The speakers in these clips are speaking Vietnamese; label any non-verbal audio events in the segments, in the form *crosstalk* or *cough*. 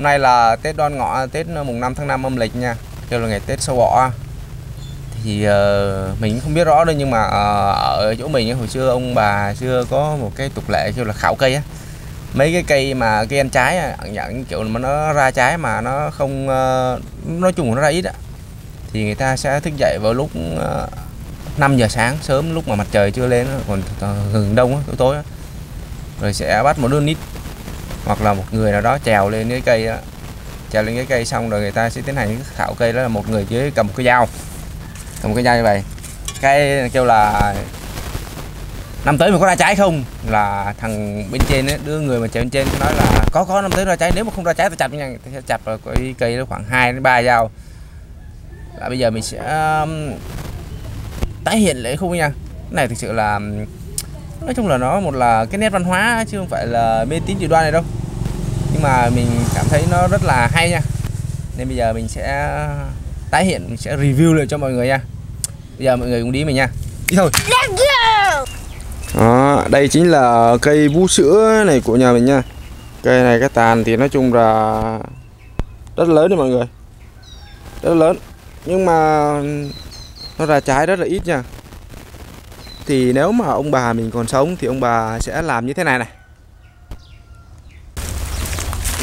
hôm nay là Tết Đoan Ngọ Tết mùng 5 tháng 5 âm lịch nha. Kêu là ngày Tết sâu bọ. Thì uh, mình không biết rõ đâu nhưng mà uh, ở chỗ mình hồi xưa ông bà xưa có một cái tục lệ kêu là khảo cây á. Mấy cái cây mà cây ăn trái nhận kiểu mà nó ra trái mà nó không uh, nói chung nó ra ít á. Thì người ta sẽ thức dậy vào lúc uh, 5 giờ sáng sớm lúc mà mặt trời chưa lên còn hừng đông á, tối tối á. rồi sẽ bắt một đứa nít hoặc là một người nào đó trèo lên cái cây đó. Trèo lên cái cây xong rồi người ta sẽ tiến hành khảo cây đó là một người dưới cầm một cái dao cầm một cái dao như vậy. Cái kêu là năm tới mình có ra trái không? Là thằng bên trên ấy, đứa người mà chạy bên trên nói là có có năm tới ra trái nếu mà không ra trái tao chặt nha. Tao sẽ chặt cái cây nó khoảng 2 đến ba dao. Là bây giờ mình sẽ um, tái hiện lại khung nha. Cái này thực sự là nói chung là nó một là cái nét văn hóa chứ không phải là mê tín dị đoan này đâu. Nhưng mà mình cảm thấy nó rất là hay nha. Nên bây giờ mình sẽ tái hiện mình sẽ review lại cho mọi người nha. Bây giờ mọi người cùng đi mình nha. Đi thôi. Let's go! Đây chính là cây vú sữa này của nhà mình nha. Cây này cái tàn thì nói chung là rất lớn đấy mọi người. Rất lớn. Nhưng mà nó ra trái rất là ít nha thì nếu mà ông bà mình còn sống thì ông bà sẽ làm như thế này này.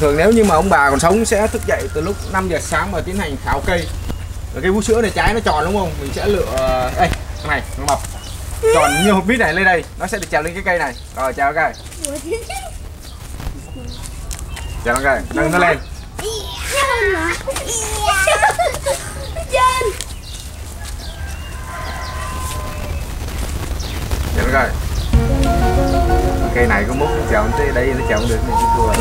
Thường nếu như mà ông bà còn sống sẽ thức dậy từ lúc 5 giờ sáng mà tiến hành khảo cây. Rồi cây vú sữa này trái nó tròn đúng không? Mình sẽ lựa đây này nó mập tròn như hộp bít này lên đây, nó sẽ được trèo lên cái cây này. Rồi, trèo cái trèo cái cây nâng nó lên. Chào cái cây này có múc chèo tới đây nó không được này thua.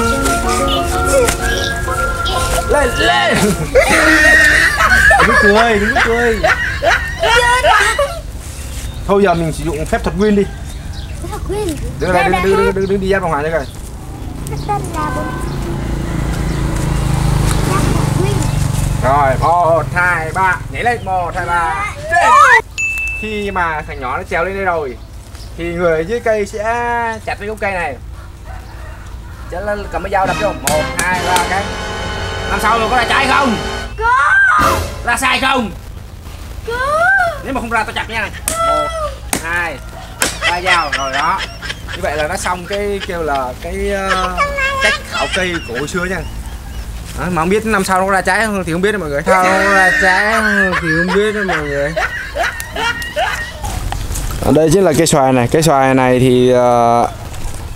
Lên lên. Đừng có cười đừng có cười thôi giờ mình sử dụng phép thuật nguyên đi. Đứng đây đứng đứng đứng đứng đi dắt vòng ngoài đây coi. Rồi một hai ba. Nhảy lên. Một hai ba. Khi mà thằng nhỏ nó trèo lên đây rồi thì người dưới cây sẽ chặt cái gốc cây này. Sẽ cầm cái dao đập vô. Một hai ba cái. Năm sau rồi có ra trái không? Có ra sai không? Có nếu mà không ra tao chặt nha. Một hai ba dao. Rồi đó. Như vậy là nó xong cái kêu là cái uh, cách khảo cây của hồi xưa nha. Đó, mà không biết năm sau nó có ra trái không? Thì không biết đâu mọi người. Sao ra trái thì không biết đâu mọi người đây chính là cây xoài này. Cây xoài này thì uh,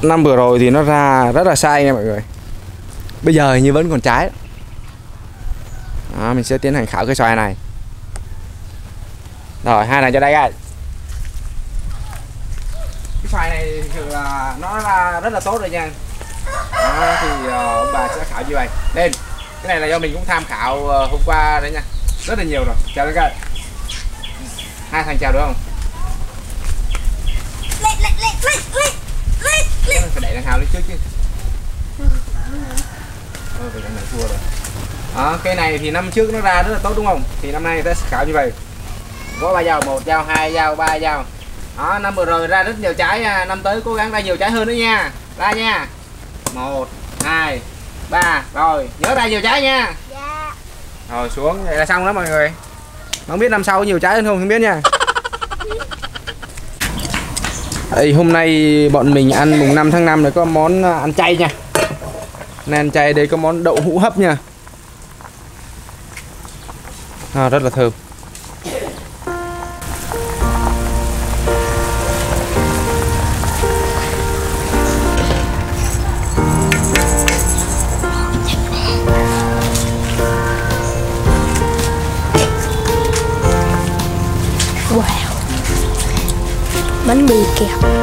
năm vừa rồi thì nó ra rất là sai nha mọi người. Bây giờ như vẫn còn trái đó, mình sẽ tiến hành khảo cây xoài này. Rồi hai này cho đây guys. Cái xoài này thực là nó ra rất là tốt rồi nha. Đó, thì uh, ông bà sẽ khảo như vậy. Nên cái này là do mình cũng tham khảo uh, hôm qua đấy nha. Rất là nhiều rồi. Chào các bạn hai thằng chào được không? Phải đẩy thằng hào lên trước chứ. Ôi, vậy này thua rồi. Đó, cây này thì năm trước nó ra rất là tốt đúng không? Thì năm nay người ta sẽ khảo như vậy. Có ba dao một dao hai dao ba dao đó năm vừa rồi ra rất nhiều trái nha năm tới cố gắng ra nhiều trái hơn nữa nha. Ra nha. Một hai ba rồi nhớ ra nhiều trái nha. Dạ. rồi xuống. Vậy là xong đó mọi người. Không biết năm sau có nhiều trái hơn không không biết nha Ê, hôm nay bọn mình ăn mùng 5 tháng 5 này có món à, ăn chay nha. Nên ăn chay đây có món đậu hũ hấp nha. À, Rất là thơm. 부탁드릴게요.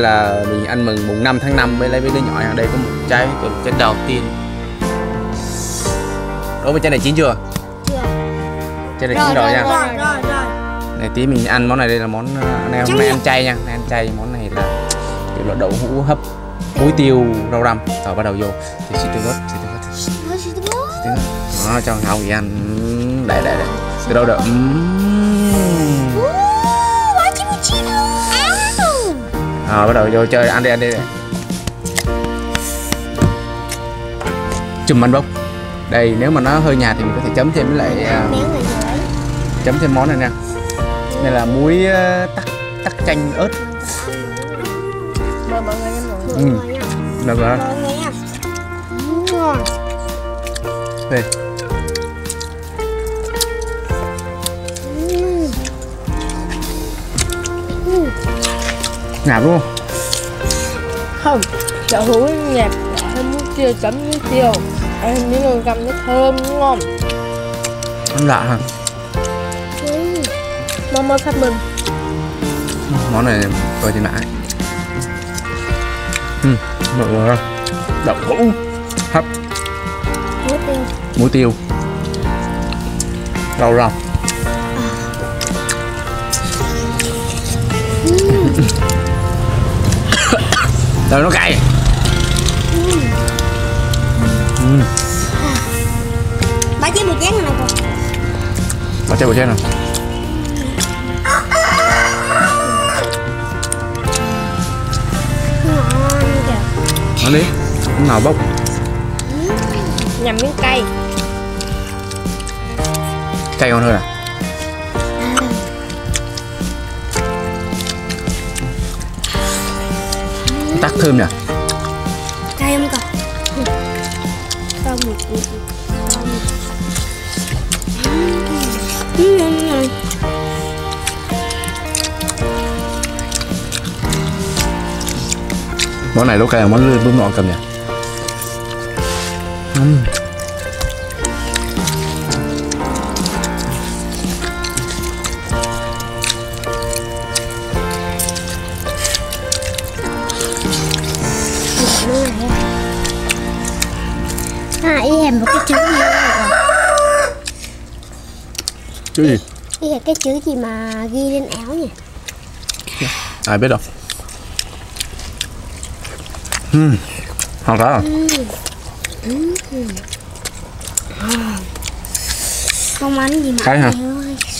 Là mình ăn mừng mùng 5 tháng 5 với lấy với đứa nhỏ ở đây có một trái một trái đầu tiên. Đố với trái này chín chưa? Chưa. Trái này chín rồi nha. rồi rồi rồi. Này tí mình ăn món này đây là món này hôm nay ăn chay nha. Nay ăn chay món này là kiểu là đậu hũ hấp muối tiêu rau răm. Rồi bắt đầu vô. Thì xịt tương ớt xịt tương ớt xịt tương ớt đó cho hậu gì ăn. Để để để từ đâu được à, bắt đầu vô chơi. Ăn đi ăn đi. Chùm bánh bốc. Đây nếu mà nó hơi nhạt thì mình có thể chấm thêm với lại à, chấm thêm món này nè đây là muối à, tắc tắc chanh ớt. Mời mọi người ăn mọi Ừ. người được rồi. Đây ngạp luôn không? Đậu hũ nhạt thêm nước tiêu chấm nước tiêu. Ăn miếng con căm nó thơm nó ngon ăn lạ hả? Nó mới phát minh món này coi trên mạng ừ, mọi người đậu hũ. Hấp. Muối tiêu. Muối tiêu. Rau rau *laughs* rồi nó cay. Ừ. Bà chỉ một chén này nè cô. Bà chơi bộ chơi nào Ngon kìa Ăn đi. Cái nào bốc. Nhằm miếng cay. Cay ngon hơn à Tắc thơm nhỉ Cay không cậu Cho một. Món này lúc cay món lươn bún ngọt cầm nhỉ uhm. Chữ gì mà ghi lên áo nhỉ? Ai biết đâu. Uhm. Ngon quá à. Không ăn gì mà Cay hả?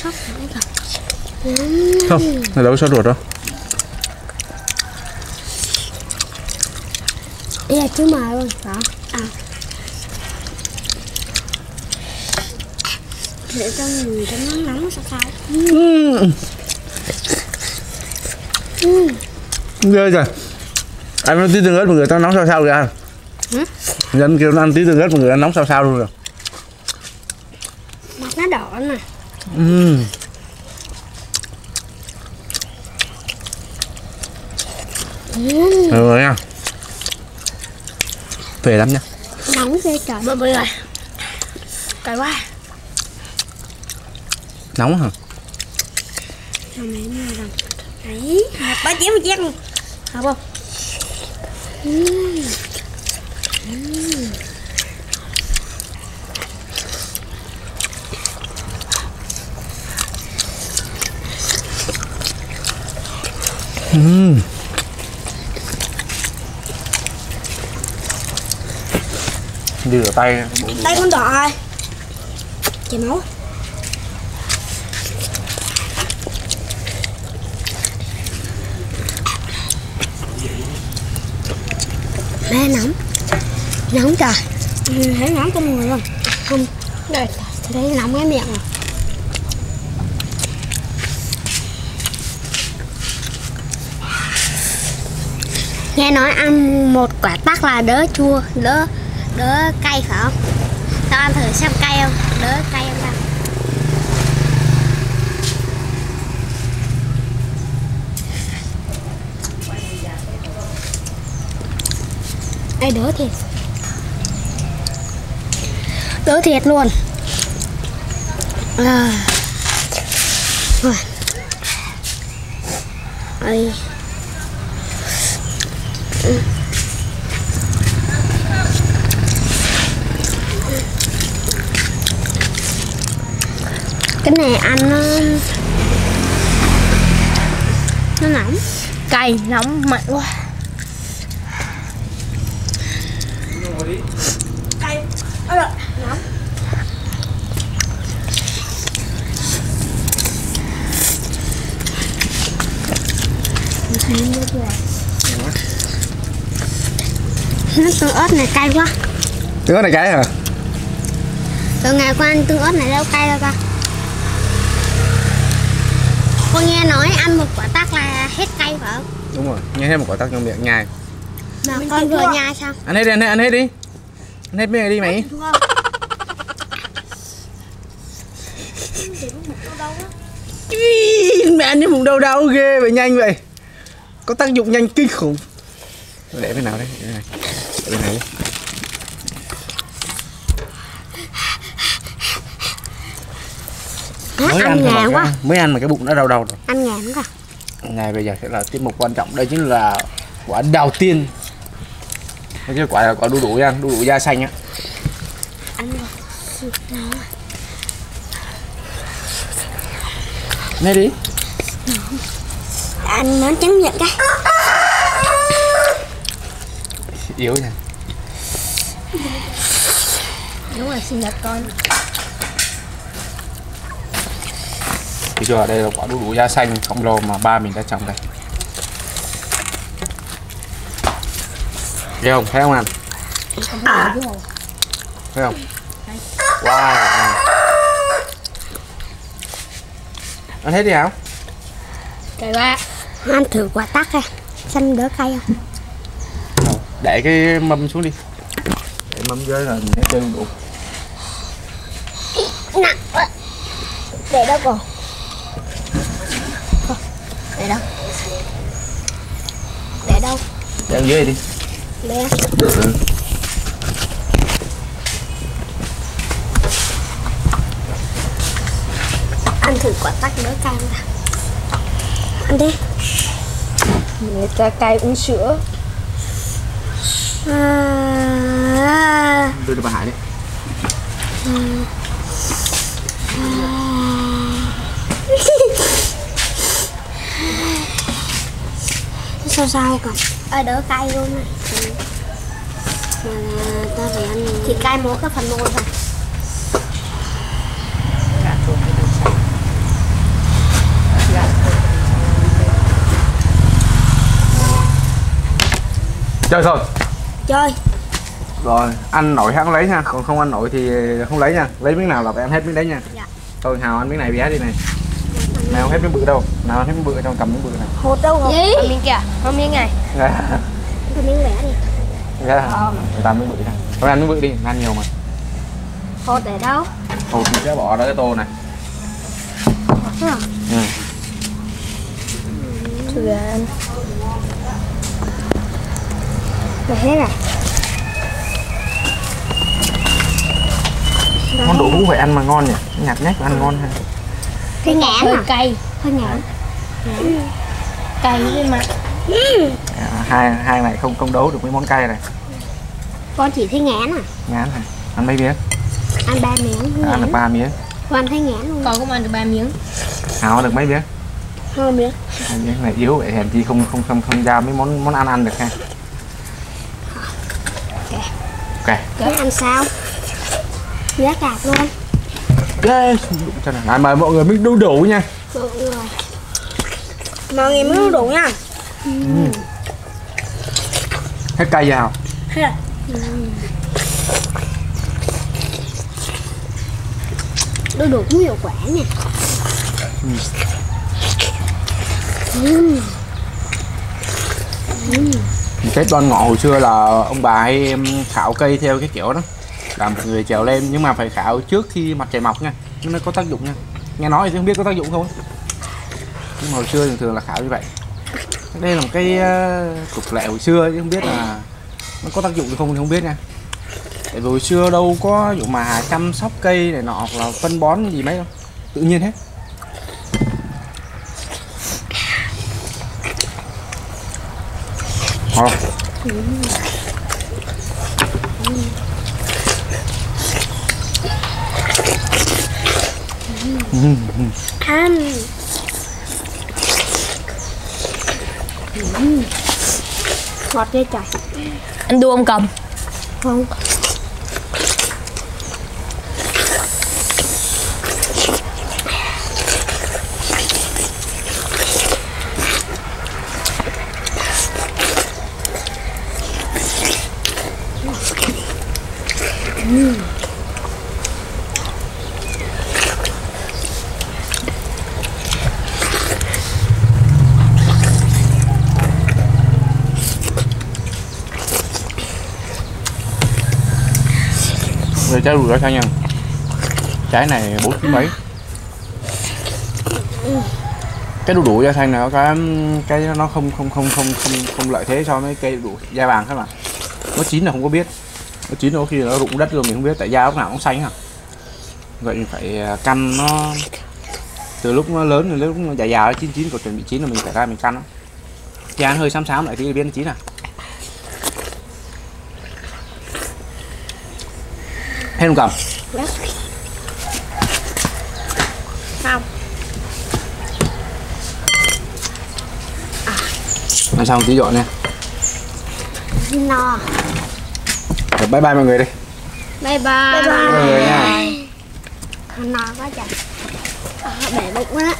Sốt Không, này đâu có sốt ruột đâu. Đây là chữ M luôn Đó À Để cho người cho nó nóng sao sao? Uhm. Ghê trời Anh nói tí tương ớt mọi người tao nóng sao sao kìa. Hả? Dân kêu nó ăn tí tương ớt mọi người ăn nóng sao sao luôn rồi Mặt nó đỏ nè. Uhm. Uhm, Được rồi nha. Phê lắm nha. Nóng ghê trời. Mọi người cay quá Nóng hả? Đấy Ba chén một chén luôn. Hợp không uhm. Đi rửa tay. Tay con đỏ rồi. Chảy máu Mẹ nóng. Nóng trời. Ừ, Thấy nóng trong người không? Không. Đây. Thấy nóng cái miệng rồi Nghe nói ăn một quả tắc là đỡ chua Đỡ đỡ cay phải không? Tao ăn thử xem cay không? Đỡ cay không ai đỡ thiệt? Đỡ thiệt luôn. À. Rồi. ơi cái này ăn nó nó nóng. Cay, nóng mạnh quá. Nó tương ớt này cay quá. Tương ớt này cái hả? từ ngày qua ăn tương ớt này đâu cay đâu ta. Con nghe nói ăn một quả tắc là hết cay phải không? Đúng rồi, nhai hết một quả tắc trong miệng nhai. Mà con vừa nhai xong Ăn hết đi, ăn hết, ăn hết đi. Ăn hết miếng này đi mày. Mẹ ăn như vùng đâu đau ghê vậy nhanh vậy Có tác dụng nhanh kinh khủng. Để bên nào đây? Để bên này. Để bên này đi. Nó Mới ăn ăn, mà quá. cái, mới ăn mà cái bụng đã đau đau rồi. Ăn ngà quá. Ngày bây giờ sẽ là tiết mục quan trọng. Đây chính là quả đầu tiên. Chưa quả quả đu đủ nha, đu đủ da xanh á. Ăn Nghe đi ăn nó trắng nhật cái Yếu nha đúng là sinh nhật con Bây giờ đây là quả đu đủ da xanh khổng lồ mà ba mình đã trồng đây Thấy không? Thấy không anh? Thấy không? Wow Ăn hết đi hả? cay quá ăn thử quả tắc coi xem đỡ cay không? Để cái mâm xuống đi. Để mâm dưới là mình sẽ chơi đủ nặng quá. Để đâu còn? Để đâu? Để đâu? Để ăn dưới đi. Để ừ. ăn thử quả tắc đỡ cay không ăn đi người ta cay uống sữa. À, Đưa cho bà Hải đi. *laughs* Sao sao còn? À, đỡ cay luôn này mà ta phải ăn thì cay mỗi cái phần môi thôi Chơi thôi. Chơi. Rồi, ăn nổi hắn lấy nha, còn không ăn nổi thì không lấy nha. Lấy miếng nào là phải ăn hết miếng đấy nha. Dạ. Thôi Hào ăn miếng này bé đi này. Nào hết miếng bự đâu? Nào ăn hết miếng bự trong cầm miếng bự này hột đâu gì? Ăn miếng kìa không miếng này. Ra cái miếng bẻ đi. Ra Người ta miếng bự này Thôi ăn miếng bự đi, ăn nhiều mà. Hột để đâu? Hột mình sẽ bỏ ra cái tô này. Ừ. thử ăn để hết rồi Món đậu hũ phải ăn mà ngon nhỉ? Nhạt nhách mà ăn ngon ha. Cái ngán hơi à cay. hơi ngán cay với mặn à, hai hai này không không đấu được mấy món cay này. Con chỉ thấy ngán à? Ngán này ăn mấy miếng? Ăn ba miếng không ăn được ba miếng. Con thấy ngán luôn. Con cũng ăn được ba miếng. Hào ăn được mấy miếng? Hai miếng. Hai miếng này yếu vậy hèn chi không không không không ra mấy món món ăn ăn được ha ok. Biết ăn sao? Giá cả luôn yes. cho này. Lại mời mọi người miếng đu đủ nha. Mọi người. Mọi người mới đủ nha. Hết cay vào. Đu đủ cũng hiệu quả nè cái đoan ngọ hồi xưa là ông bà hay em, khảo cây theo cái kiểu đó. Làm người trèo lên nhưng mà phải khảo trước khi mặt trời mọc nha. Nó mới có tác dụng nha. Nghe nói thì không biết có tác dụng không nhưng mà hồi xưa thường thường là khảo như vậy. Đây là một cái ờ, tục lệ hồi xưa chứ không biết là nó có tác dụng không thì không biết nha. Tại vì hồi xưa đâu có vụ mà chăm sóc cây này nọ hoặc là phân bón gì mấy đâu. Tự nhiên hết. Ngon ăn. Ngọt ghê trời. Anh đua ông cầm. Không Rồi trái rùi sao nha Trái này bốn chín mấy Cái đu đủ da xanh này cái um, cái nó không không không không không không lợi thế so với cây đu đủ da vàng các bạn. Nó chín là không có biết. Nó chín là khi nó rụng đất luôn, mình không biết, tại da lúc nào cũng xanh à. Vậy mình phải canh căn nó. Từ lúc nó lớn đến lúc nó già già nó chín chín, còn chuẩn bị chín là mình phải ra mình căn nó. Da nó hơi xám xám lại thì biết nó chín à. Hết không cầm. Không. Ăn xong tí dọn nha? No. Rồi, bye bye mọi người đi. Bye bye. Bye mọi người nha. No quá trời. À, bể bụng quá